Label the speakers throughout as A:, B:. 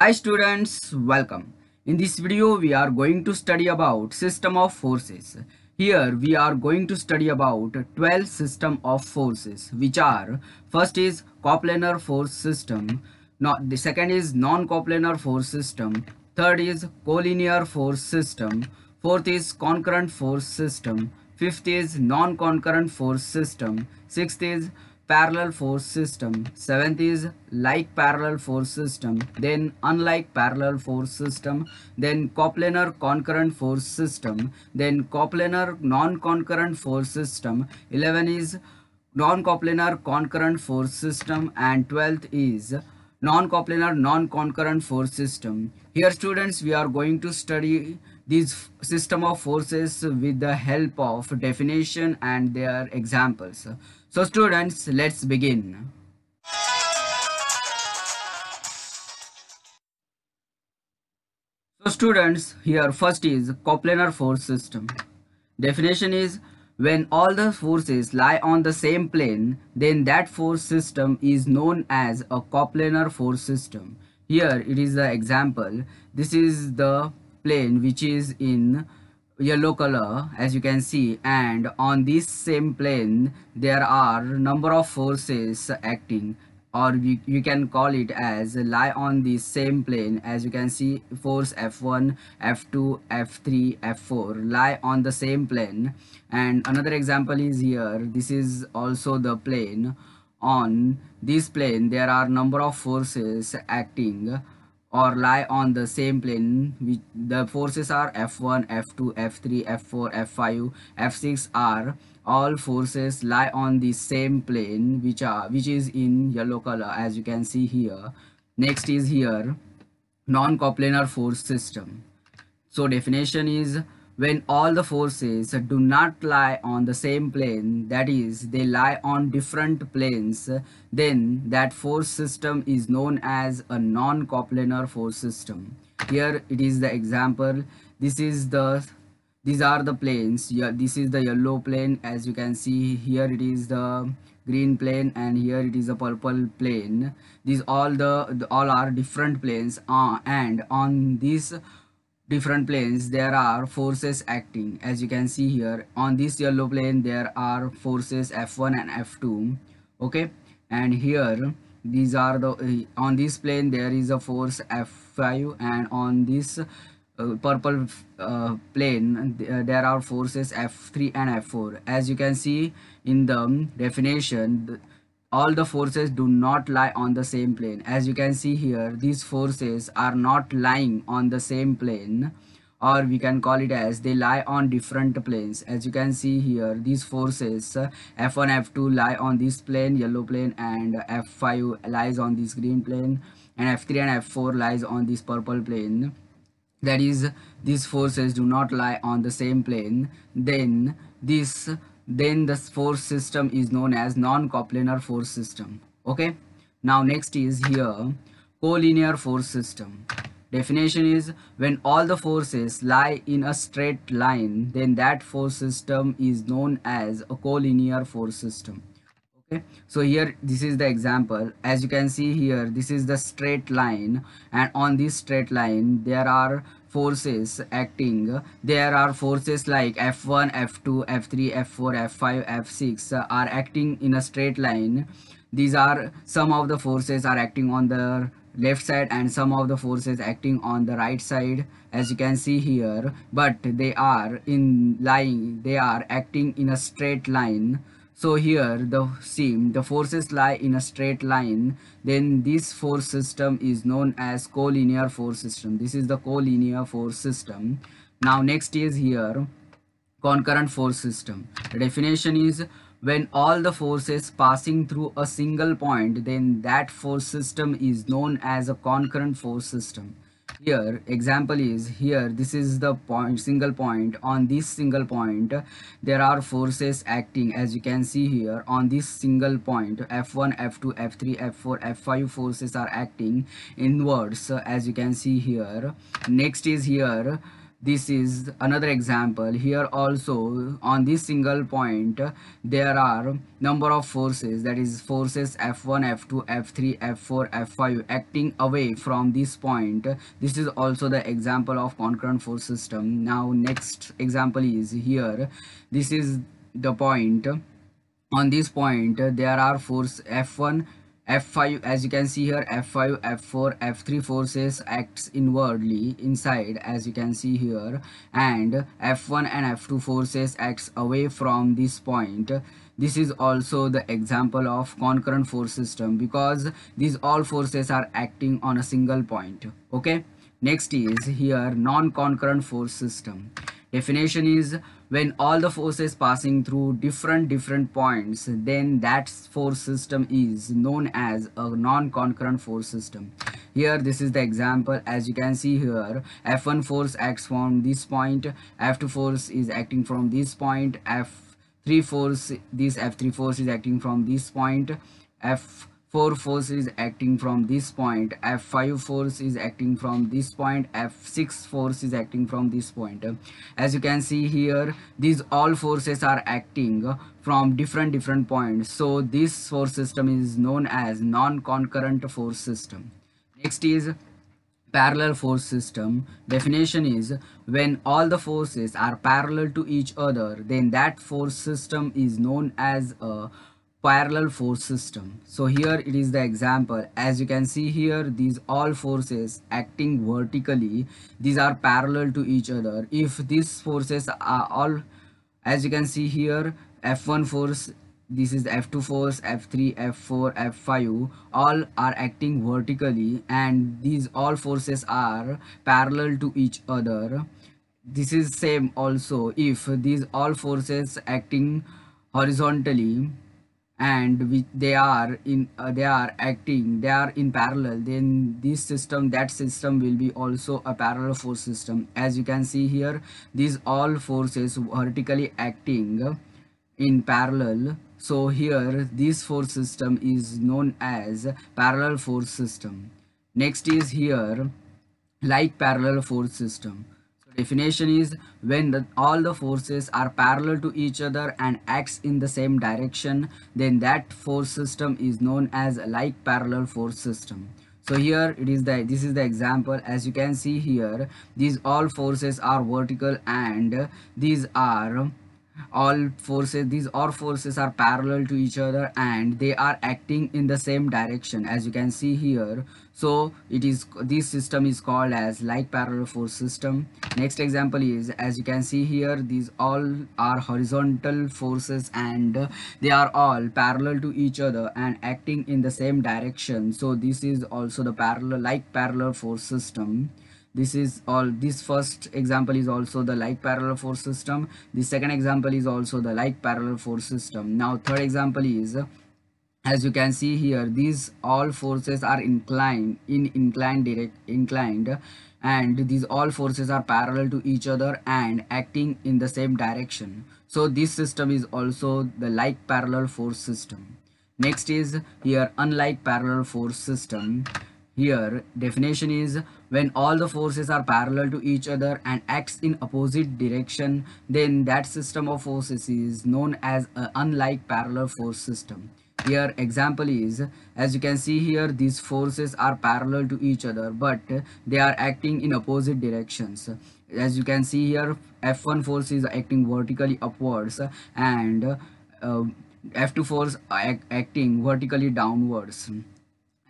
A: Hi students, welcome. In this video, we are going to study about system of forces. Here we are going to study about 12 system of forces which are first is coplanar force system, not the second is non-coplanar force system, third is collinear force system, fourth is concurrent force system, fifth is non-concurrent force system, sixth is parallel force system. Seventh is like parallel force system then unlike parallel force system then coplanar concurrent force system then coplanar non-concurrent force system. 11 is non-coplanar concurrent force system and 12th is non-coplanar non-concurrent force system. Here students we are going to study this system of forces with the help of definition and their examples so students let's begin so students here first is coplanar force system definition is when all the forces lie on the same plane, then that force system is known as a coplanar force system. Here it is the example. This is the plane which is in yellow color uh, as you can see. And on this same plane there are number of forces acting or you, you can call it as lie on the same plane. As you can see force f1 f2 f3 f4 lie on the same plane. And another example is here. This is also the plane. On this plane there are number of forces acting or lie on the same plane which the forces are f1 f2 f3 f4 f5 f6 are all forces lie on the same plane which are which is in yellow color as you can see here. Next is here non-coplanar force system. So definition is when all the forces do not lie on the same plane that is they lie on different planes then that force system is known as a non-coplanar force system. Here it is the example. This is the these are the planes. Yeah this is the yellow plane. As you can see here it is the green plane and here it is a purple plane. These all the, the all are different planes uh, and on this different planes there are forces acting. As you can see here on this yellow plane there are forces f1 and f2 okay? And here these are the uh, on this plane there is a force f5 and on this uh, purple uh, plane uh, there are forces f3 and f4 as you can see in the definition all the forces do not lie on the same plane. As you can see here these forces are not lying on the same plane or we can call it as they lie on different planes. As you can see here these forces f1 f2 lie on this plane yellow plane and f5 lies on this green plane and f3 and f4 lies on this purple plane. That is these forces do not lie on the same plane. Then this then the force system is known as non-coplanar force system. Okay? Now next is here collinear force system. Definition is when all the forces lie in a straight line then that force system is known as a collinear force system. Okay? So here this is the example. As you can see here this is the straight line and on this straight line there are forces acting. There are forces like f1 f2 f3 f4 f5 f6 are acting in a straight line. These are some of the forces are acting on the left side and some of the forces acting on the right side as you can see here. But they are in lying they are acting in a straight line so here the same the forces lie in a straight line. Then this force system is known as collinear force system. This is the collinear force system. Now next is here concurrent force system. The definition is when all the forces passing through a single point then that force system is known as a concurrent force system here example is here this is the point single point. On this single point there are forces acting as you can see here. On this single point f1 f2 f3 f4 f5 forces are acting inwards as you can see here. Next is here this is another example. Here also on this single point there are number of forces that is forces f1 f2 f3 f4 f5 acting away from this point. This is also the example of concurrent force system. Now next example is here. This is the point. On this point there are force f1 f5 as you can see here f5 f4 f3 forces acts inwardly inside as you can see here and f1 and f2 forces acts away from this point. This is also the example of concurrent force system because these all forces are acting on a single point okay? Next is here non-concurrent force system. Definition is when all the forces passing through different different points then that force system is known as a non-concurrent force system. Here this is the example. As you can see here f1 force acts from this point f2 force is acting from this point f3 force this f3 force is acting from this point f 4 force is acting from this point f5 force is acting from this point f6 force is acting from this point. As you can see here these all forces are acting from different different points. So this force system is known as non-concurrent force system. Next is parallel force system. Definition is when all the forces are parallel to each other then that force system is known as a parallel force system. So here it is the example. As you can see here these all forces acting vertically. These are parallel to each other. If these forces are all as you can see here f1 force this is f2 force f3 f4 f5 all are acting vertically and these all forces are parallel to each other. This is same also. If these all forces acting horizontally and we, they are in uh, they are acting they are in parallel then this system that system will be also a parallel force system. As you can see here these all forces vertically acting in parallel. So here this force system is known as parallel force system. Next is here like parallel force system definition is when the, all the forces are parallel to each other and acts in the same direction then that force system is known as like parallel force system. So here it is the this is the example. As you can see here these all forces are vertical and these are all forces these all forces are parallel to each other and they are acting in the same direction. As you can see here so it is this system is called as like parallel force system. Next example is as you can see here these all are horizontal forces and they are all parallel to each other and acting in the same direction. So this is also the parallel like parallel force system. This is all this first example is also the like parallel force system. The second example is also the like parallel force system. Now third example is as you can see here these all forces are inclined in inclined direct inclined and these all forces are parallel to each other and acting in the same direction. So this system is also the like parallel force system. Next is here unlike parallel force system. Here definition is when all the forces are parallel to each other and acts in opposite direction then that system of forces is known as an unlike parallel force system here example is as you can see here these forces are parallel to each other but they are acting in opposite directions. As you can see here f1 force is acting vertically upwards and uh, f2 force act acting vertically downwards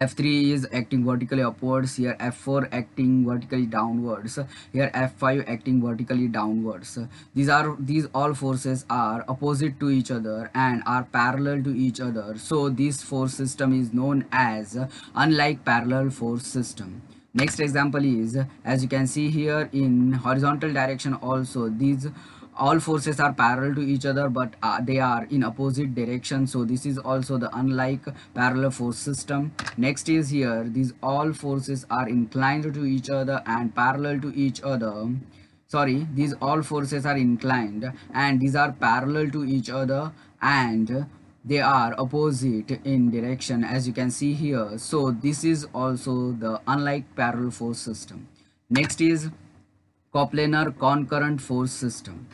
A: f3 is acting vertically upwards here f4 acting vertically downwards here f5 acting vertically downwards. These are these all forces are opposite to each other and are parallel to each other. So this force system is known as unlike parallel force system. Next example is as you can see here in horizontal direction also these all forces are parallel to each other but uh, they are in opposite direction. So this is also the unlike parallel force system. Next is here. These all forces are inclined to each other and parallel to each other. Sorry these all forces are inclined and these are parallel to each other and they are opposite in direction as you can see here. So this is also the unlike parallel force system. Next is coplanar concurrent force system.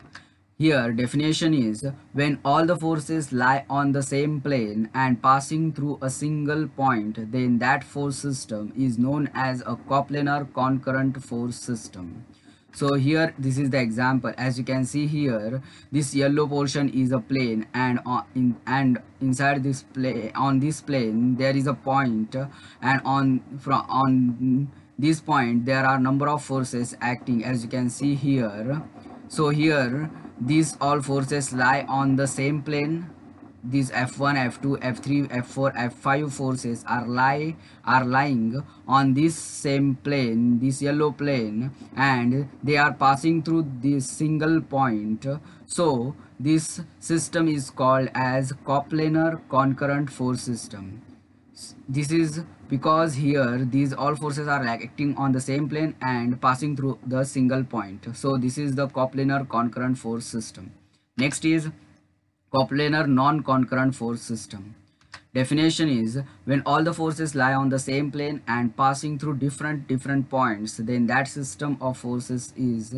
A: Here definition is when all the forces lie on the same plane and passing through a single point then that force system is known as a coplanar concurrent force system. So here this is the example as you can see here this yellow portion is a plane and on in and inside this plane on this plane there is a point and on from on this point there are number of forces acting as you can see here. So here these all forces lie on the same plane. These f1 f2 f3 f4 f5 forces are lie are lying on this same plane this yellow plane and they are passing through this single point. So this system is called as coplanar concurrent force system this is because here these all forces are acting on the same plane and passing through the single point. So this is the coplanar concurrent force system. Next is coplanar non-concurrent force system. Definition is when all the forces lie on the same plane and passing through different different points then that system of forces is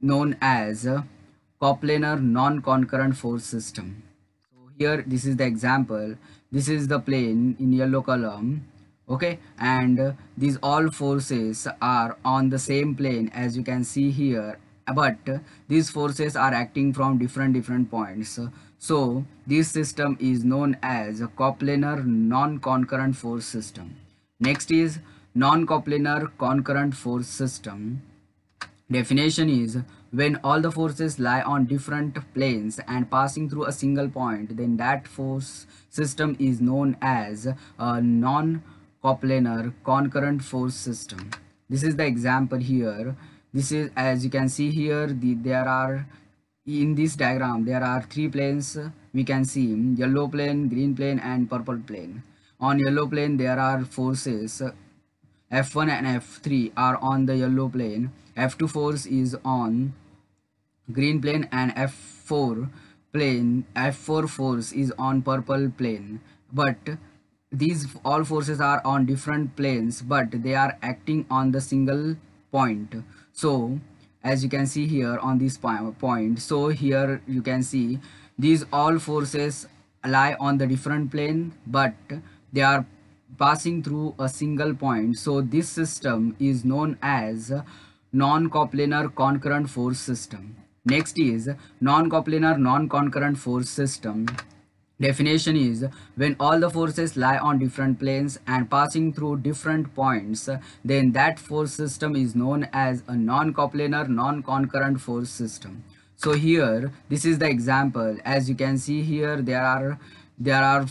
A: known as coplanar non-concurrent force system. So here this is the example this is the plane in yellow column okay? And uh, these all forces are on the same plane as you can see here. But uh, these forces are acting from different different points. So this system is known as a coplanar non-concurrent force system. Next is non-coplanar concurrent force system. Definition is when all the forces lie on different planes and passing through a single point then that force system is known as a non-coplanar concurrent force system. This is the example here. This is as you can see here the, there are in this diagram there are three planes we can see yellow plane green plane and purple plane. On yellow plane there are forces f1 and f3 are on the yellow plane. F2 force is on green plane and f4 plane f4 force is on purple plane. But these all forces are on different planes but they are acting on the single point. So as you can see here on this point so here you can see these all forces lie on the different plane but they are passing through a single point. So this system is known as non-coplanar concurrent force system Next is non-coplanar non-concurrent force system. Definition is when all the forces lie on different planes and passing through different points, then that force system is known as a non-coplanar non-concurrent force system. So here, this is the example. As you can see here, there are there are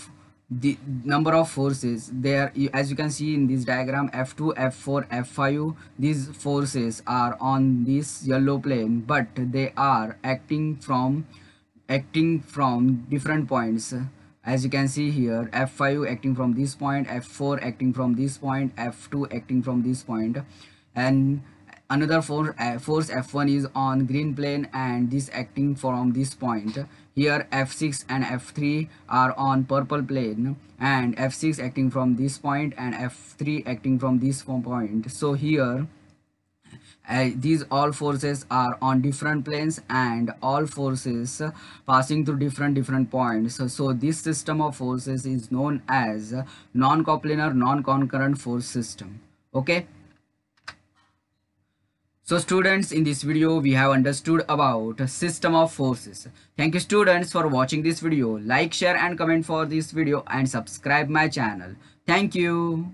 A: the number of forces there as you can see in this diagram f2 f4 f5 these forces are on this yellow plane but they are acting from acting from different points. As you can see here f5 acting from this point f4 acting from this point f2 acting from this point. And another force, uh, force f1 is on green plane and this acting from this point here f6 and f3 are on purple plane and f6 acting from this point and f3 acting from this point. So here uh, these all forces are on different planes and all forces passing through different different points. So, so this system of forces is known as non-coplanar non-concurrent force system. Okay so students, in this video, we have understood about system of forces. Thank you students for watching this video. Like, share and comment for this video and subscribe my channel. Thank you.